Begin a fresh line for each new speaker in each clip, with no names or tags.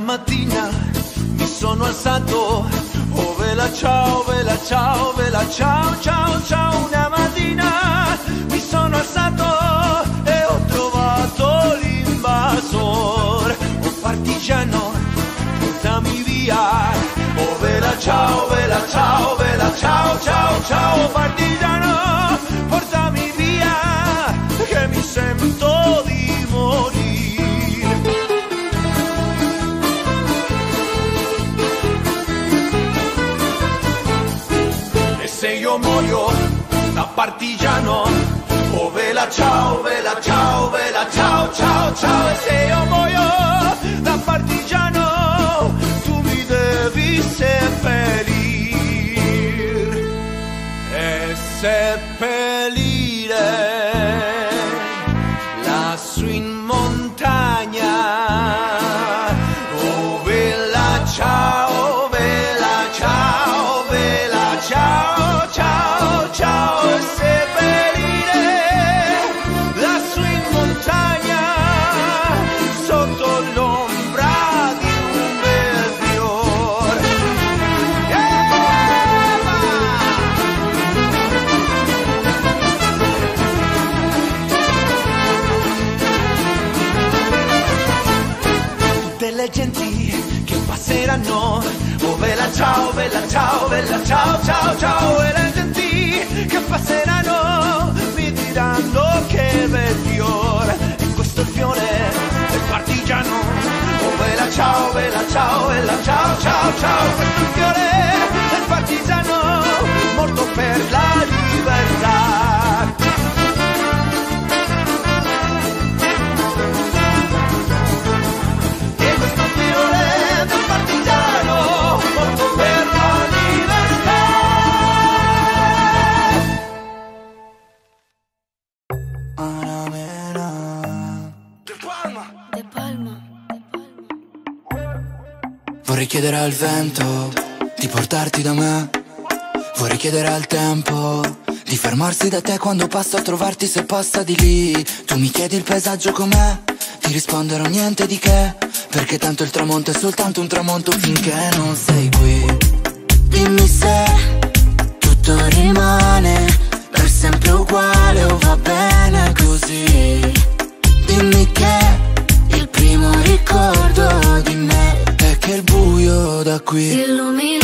mattina mi sono alzato, oh vela ciao, vela ciao, vela ciao, ciao, ciao, una mattina mi sono alzato e ho trovato l'invasor, oh partigiano, portami via, oh vela ciao, vela ciao, vela ciao, ciao, ciao, partigiano, io muoio da partigiano, oh vela ciao, vela ciao, vela ciao, ciao, ciao. E se io muoio da partigiano, tu mi devi seppellir e seppellire genti che passeranno. Oh vela ciao, vela ciao, vela ciao, ciao, ciao. E le genti che passeranno mi diranno che bel fiore. E questo fiore del partigiano. Oh vela ciao, vela ciao, vela ciao, ciao, ciao. Questo fiore
Vorrei chiedere al vento di portarti da me. Vorrei chiedere al tempo di fermarsi da te quando passo a trovarti se passa di lì. Tu mi chiedi il paesaggio com'è, ti risponderò niente di che. Perché tanto il tramonto è soltanto un tramonto finché non sei qui. Dimmi se tutto rimane per sempre uguale o va bene così. Dimmi che da qui.
Illuminava,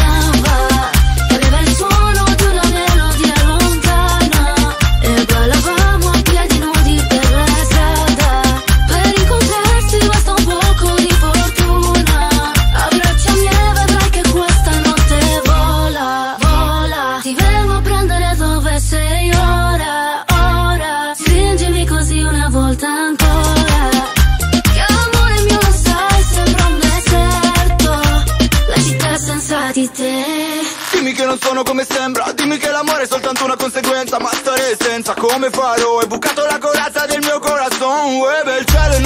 sono come sembra. Dimmi che l'amore è soltanto una conseguenza Ma stare senza. Come farò? Hai bucato la corazza del mio corazon. Uè, il cielo, il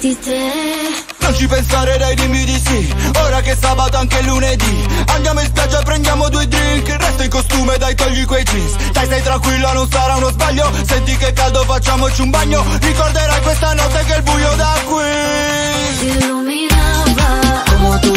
di
te.
Non ci pensare dai dimmi di sì. Ora che è sabato anche lunedì. Andiamo in spiaggia e prendiamo due drink. Resto in costume dai togli quei jeans. Dai stai tranquilla non sarà uno sbaglio. Senti che caldo facciamoci un bagno. Ricorderai questa notte che il buio da qui.
Illuminava.
Como tú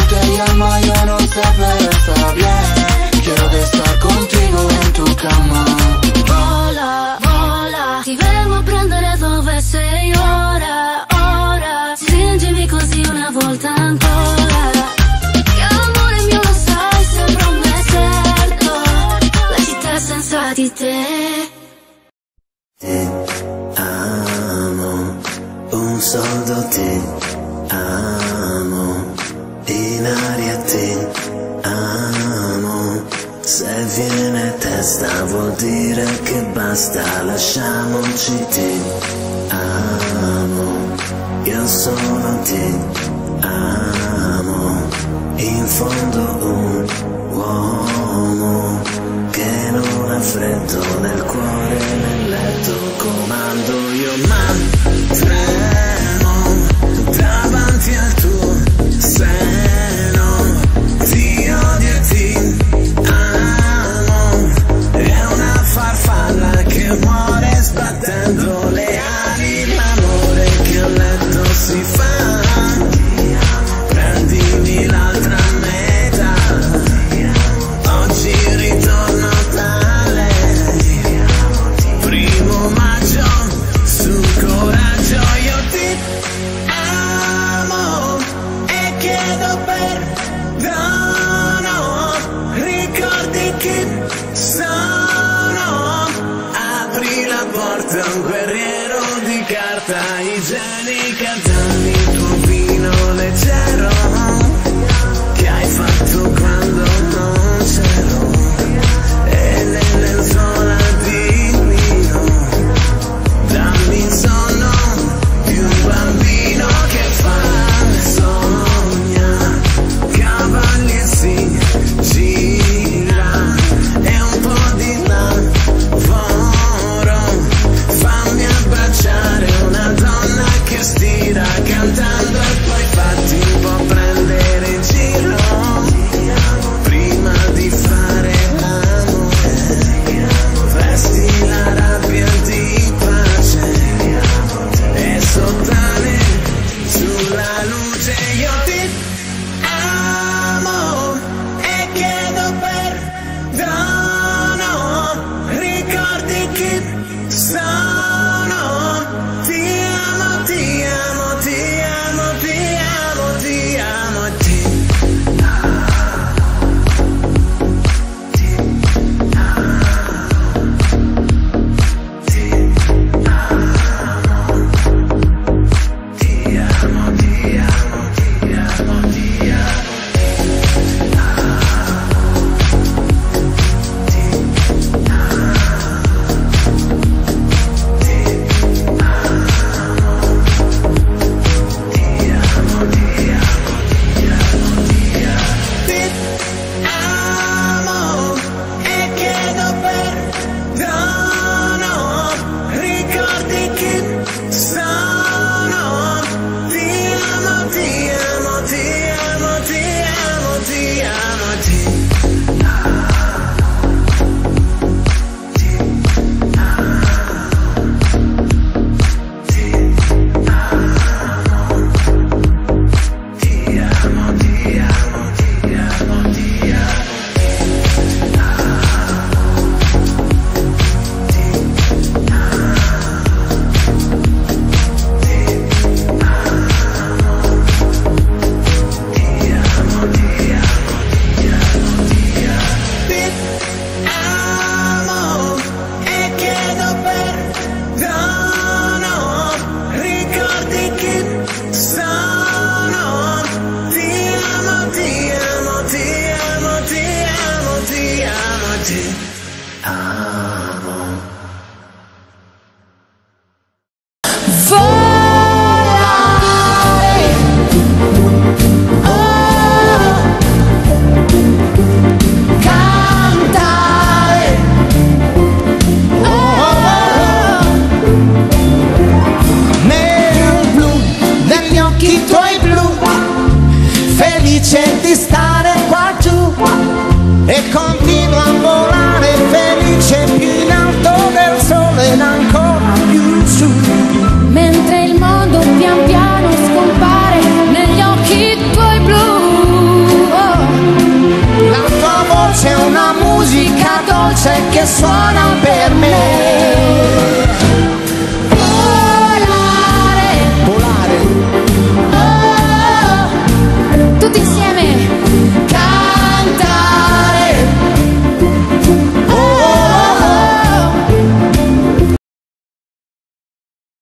di te.
Te amo, un soldo te amo, in aria te amo. Se viene testa vuol dire che
basta, lasciamoci te amo, io sono te amo, in fondo un uomo. Letto, comando io ma la